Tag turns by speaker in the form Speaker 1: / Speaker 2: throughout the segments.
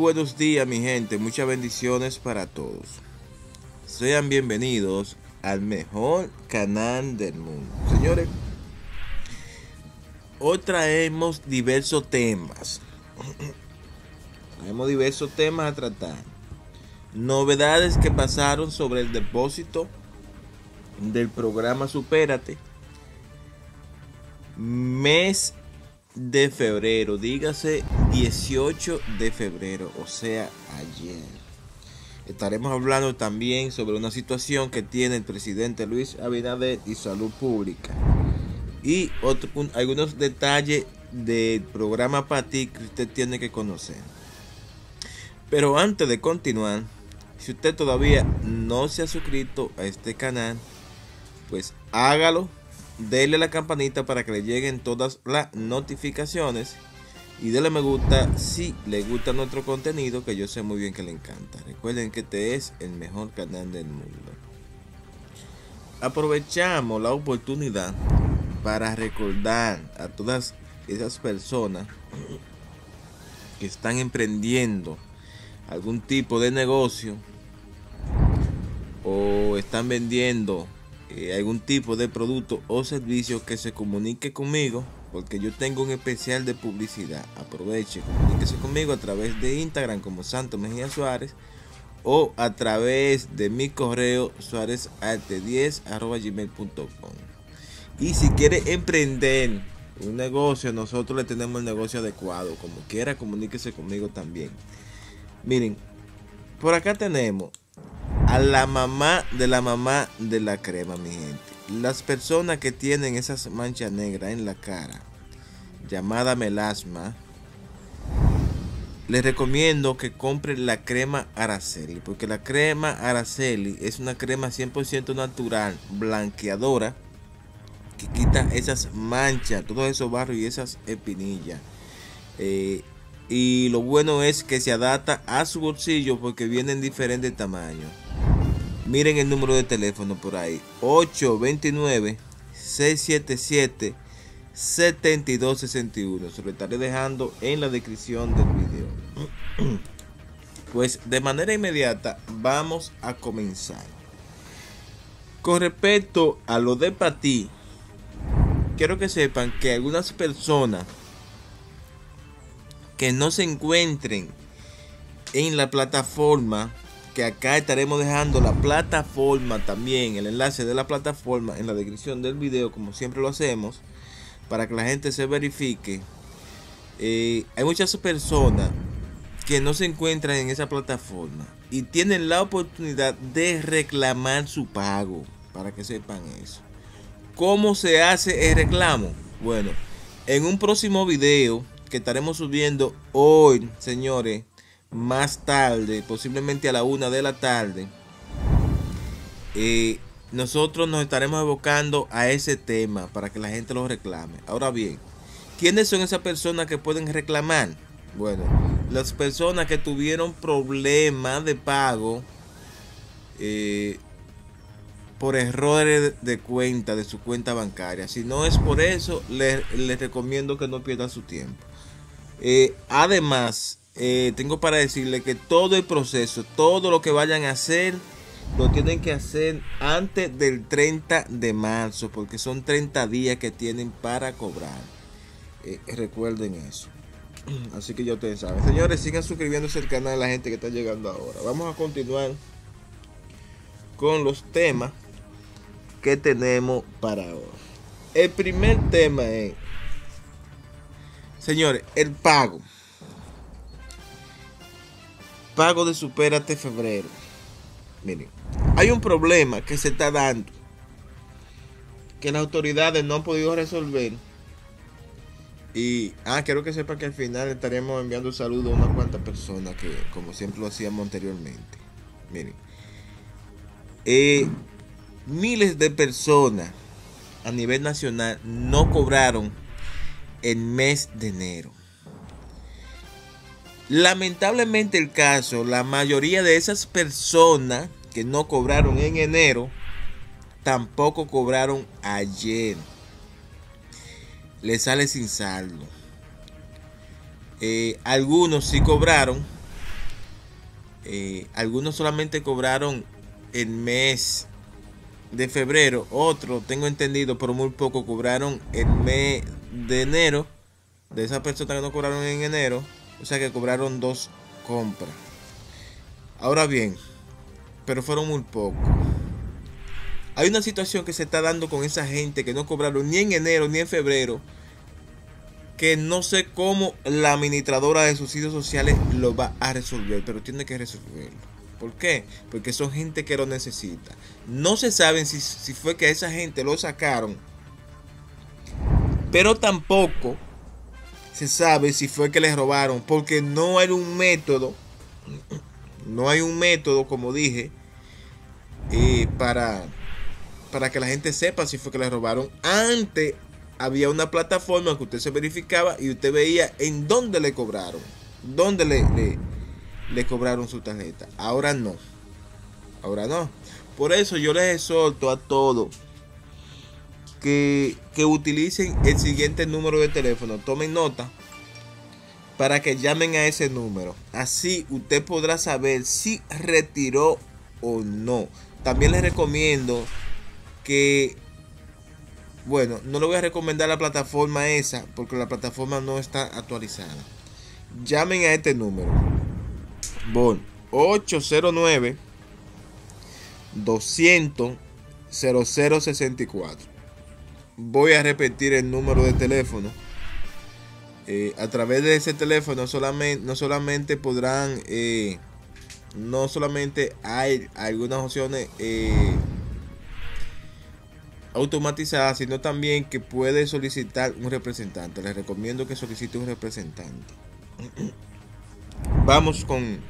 Speaker 1: buenos días mi gente, muchas bendiciones para todos. Sean bienvenidos al mejor canal del mundo. Señores, hoy traemos diversos temas. traemos diversos temas a tratar. Novedades que pasaron sobre el depósito del programa Supérate. Mes de febrero, dígase 18 de febrero, o sea, ayer. Estaremos hablando también sobre una situación que tiene el presidente Luis Abinader y Salud Pública. Y algunos detalles del programa PATI que usted tiene que conocer. Pero antes de continuar, si usted todavía no se ha suscrito a este canal, pues hágalo Dele la campanita para que le lleguen todas las notificaciones. Y dele me gusta si le gusta nuestro contenido, que yo sé muy bien que le encanta. Recuerden que este es el mejor canal del mundo. Aprovechamos la oportunidad para recordar a todas esas personas que están emprendiendo algún tipo de negocio o están vendiendo eh, algún tipo de producto o servicio que se comunique conmigo porque yo tengo un especial de publicidad. Aproveche, comuníquese conmigo a través de Instagram como Santo Mejía Suárez o a través de mi correo suárezarte10 Y si quiere emprender un negocio, nosotros le tenemos el negocio adecuado. Como quiera, comuníquese conmigo también. Miren, por acá tenemos a la mamá de la mamá de la crema, mi gente. Las personas que tienen esas manchas negras en la cara, llamada melasma, les recomiendo que compren la crema Araceli, porque la crema Araceli es una crema 100% natural, blanqueadora, que quita esas manchas, todos esos barros y esas espinillas. Eh, y lo bueno es que se adapta a su bolsillo porque viene en diferentes tamaños. Miren el número de teléfono por ahí. 829-677-7261. Se lo estaré dejando en la descripción del video. Pues de manera inmediata vamos a comenzar. Con respecto a lo de Pati, quiero que sepan que algunas personas que no se encuentren en la plataforma que acá estaremos dejando la plataforma también, el enlace de la plataforma en la descripción del video, como siempre lo hacemos, para que la gente se verifique. Eh, hay muchas personas que no se encuentran en esa plataforma y tienen la oportunidad de reclamar su pago, para que sepan eso. ¿Cómo se hace el reclamo? Bueno, en un próximo video que estaremos subiendo hoy, señores, más tarde, posiblemente a la una de la tarde, eh, nosotros nos estaremos evocando a ese tema para que la gente lo reclame. Ahora bien, ¿quiénes son esas personas que pueden reclamar? Bueno, las personas que tuvieron problemas de pago eh, por errores de cuenta, de su cuenta bancaria. Si no es por eso, les, recomiendo que no pierdan su tiempo. Eh, además, eh, tengo para decirle que todo el proceso, todo lo que vayan a hacer, lo tienen que hacer antes del 30 de marzo, porque son 30 días que tienen para cobrar. Eh, recuerden eso. Así que ya ustedes saben. Señores, sigan suscribiéndose al canal de la gente que está llegando ahora. Vamos a continuar con los temas que tenemos para hoy. El primer tema es, señores, el pago pago de Supérate Febrero. Miren, hay un problema que se está dando que las autoridades no han podido resolver. Y, ah, quiero que sepan que al final estaremos enviando saludos a unas cuantas personas que, como siempre lo hacíamos anteriormente. Miren, eh, miles de personas a nivel nacional no cobraron el mes de enero. Lamentablemente el caso, la mayoría de esas personas que no cobraron en enero, tampoco cobraron ayer. Les sale sin saldo. Eh, algunos sí cobraron, Eh, algunos solamente cobraron el mes de febrero, otros, tengo entendido, pero muy poco cobraron el mes de enero. De esas personas que no cobraron en enero, o sea que cobraron dos compras. Ahora bien, pero fueron muy pocos. Hay una situación que se está dando con esa gente que no cobraron ni en enero ni en febrero, que no sé cómo la administradora de subsidios sociales lo va a resolver, pero tiene que resolverlo. ¿Por qué? Porque son gente que lo necesita. No se sabe si, si fue que esa gente lo sacaron, pero tampoco se sabe si fue que les robaron, porque no hay un método, no hay un método, como dije, eh, para, para que la gente sepa si fue que les robaron. Antes había una plataforma que usted se verificaba y usted veía en dónde le cobraron, dónde le, le, cobraron su tarjeta. Ahora no, ahora no. Por eso yo les exhorto a todos que, utilicen el siguiente número de teléfono. Tomen nota para que llamen a ese número. Así usted podrá saber si retiró o no. También les recomiendo que bueno, no le voy a recomendar la plataforma esa porque la plataforma no está actualizada. Llamen a este número. Bon 809 200 0064. Voy a repetir el número de teléfono. Eh, a través de ese teléfono solamente, no solamente podrán, eh, no solamente hay algunas opciones eh, automatizada, sino también que puede solicitar un representante. Les recomiendo que solicite un representante. Vamos con,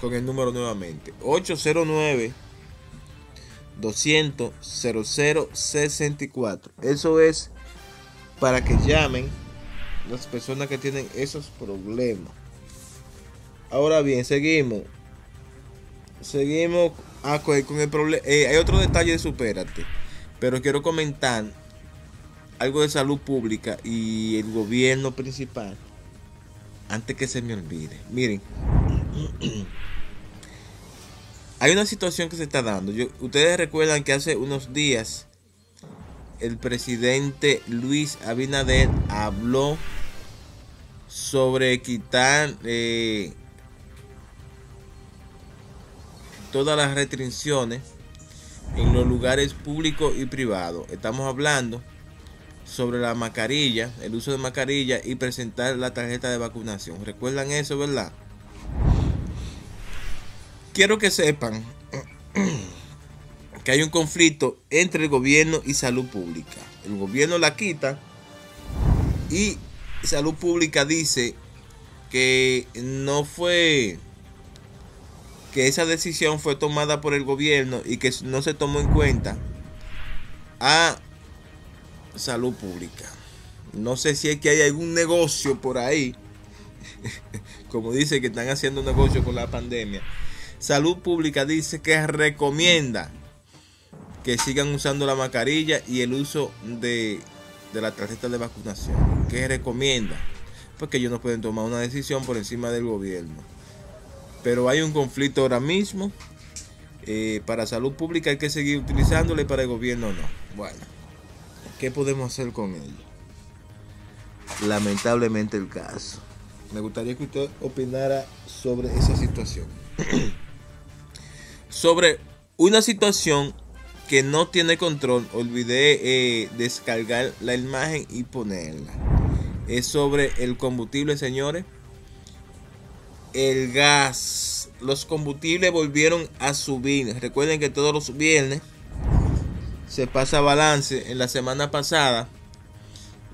Speaker 1: con el número nuevamente. 809 200 0064. Eso es para que llamen las personas que tienen esos problemas. Ahora bien, seguimos. Seguimos con el problema. Eh, hay otro detalle de supérate. Pero quiero comentar algo de salud pública y el gobierno principal antes que se me olvide. Miren, hay una situación que se está dando. ustedes recuerdan que hace unos días el presidente Luis Abinader habló sobre quitar eh, todas las restricciones en los lugares públicos y privados. Estamos hablando sobre la mascarilla, el uso de mascarilla y presentar la tarjeta de vacunación. ¿Recuerdan eso, verdad? Quiero que sepan que hay un conflicto entre el gobierno y salud pública. El gobierno la quita y salud pública dice que no fue que esa decisión fue tomada por el gobierno y que no se tomó en cuenta a salud pública. No sé si es que hay algún negocio por ahí, como dice que están haciendo negocio con la pandemia. Salud pública dice que recomienda que sigan usando la mascarilla y el uso de, de la tarjeta de vacunación. Que recomienda, porque ellos no pueden tomar una decisión por encima del gobierno pero hay un conflicto ahora mismo. Eh, para salud pública hay que seguir utilizándole, para el gobierno no. Bueno, ¿qué podemos hacer con ello? Lamentablemente el caso. Me gustaría que usted opinara sobre esa situación. sobre una situación que no tiene control, olvidé eh, descargar la imagen y ponerla. Es sobre el combustible, señores el gas, los combustibles volvieron a subir. Recuerden que todos los viernes se pasa balance. En la semana pasada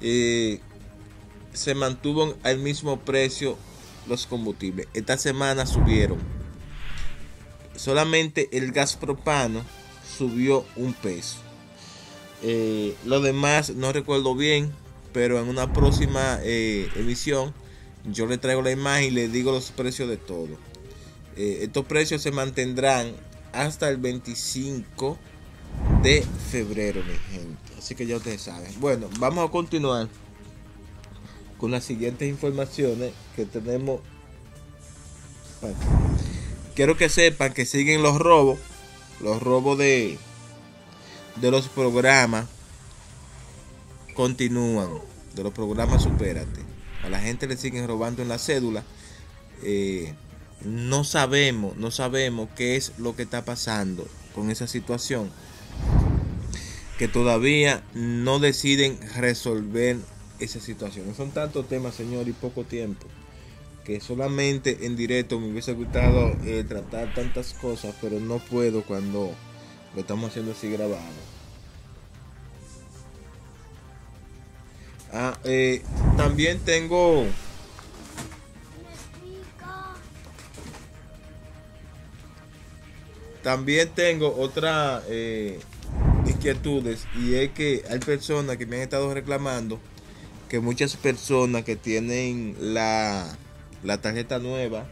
Speaker 1: eh, se mantuvo al mismo precio los combustibles. Esta semana subieron. Solamente el gas propano subió un peso. Eh, lo demás no recuerdo bien, pero en una próxima eh, emisión yo le traigo la imagen y le digo los precios de todo. Eh, estos precios se mantendrán hasta el 25 de febrero, mi gente. Así que ya ustedes saben. Bueno, vamos a continuar con las siguientes informaciones que tenemos. Quiero que sepan que siguen los robos, los robos de, de los programas continúan, de los programas Supérate. A la gente le siguen robando en la cédula. Eh, no sabemos, no sabemos qué es lo que está pasando con esa situación. Que todavía no deciden resolver esa situación. Son tantos temas, señor, y poco tiempo. Que solamente en directo me hubiese gustado eh, tratar tantas cosas, pero no puedo cuando lo estamos haciendo así grabado. Ah, eh, también tengo También tengo otra eh, inquietudes y es que hay personas que me han estado reclamando que muchas personas que tienen la, la tarjeta nueva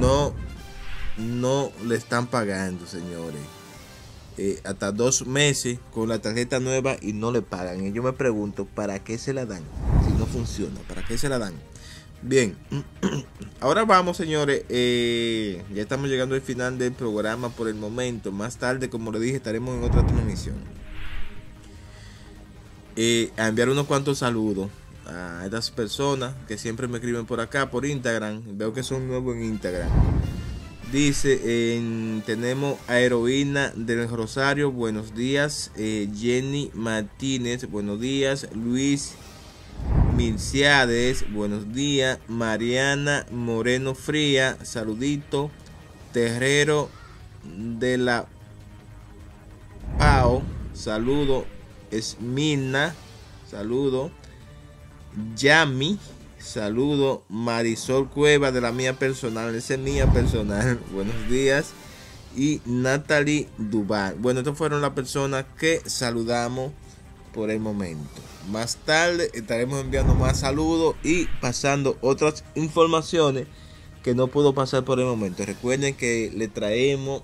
Speaker 1: no, no le están pagando, señores. Eh, hasta dos meses con la tarjeta nueva y no le pagan. Y yo me pregunto, ¿para qué se la dan? Si no funciona, ¿para qué se la dan? Bien, ahora vamos señores, eh, ya estamos llegando al final del programa por el momento, más tarde como le dije estaremos en otra transmisión. Eh, a enviar unos cuantos saludos a estas personas que siempre me escriben por acá, por Instagram, veo que son nuevos en Instagram. Dice, en, tenemos a Heroína del Rosario, buenos días, eh, Jenny Martínez, buenos días, Luis Milciades, buenos días. Mariana Moreno Fría, saludito. Terrero de la Pao, saludo. Esmina, saludo. Yami, saludo. Marisol Cueva de la mía personal, esa es mía personal. Buenos días. Y Natalie Duval. Bueno, estas fueron las personas que saludamos por el momento. Más tarde estaremos enviando más saludos y pasando otras informaciones que no puedo pasar por el momento. Recuerden que le traemos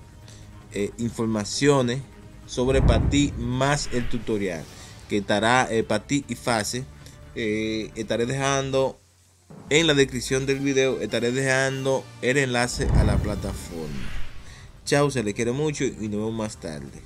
Speaker 1: eh, informaciones sobre Pati más el tutorial que estará eh, Pati y Fase. Eh, estaré dejando en la descripción del video, estaré dejando el enlace a la plataforma. Chao, se le quiere mucho y nos vemos más tarde.